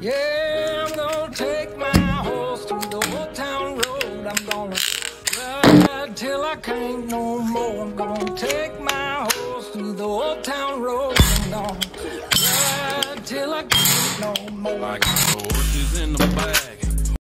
Yeah, I'm gonna take my horse through the old town road. I'm gonna ride till I can't no more. I'm gonna take my horse through the old town road. I'm gonna ride till I can't no more. I got horses in the back.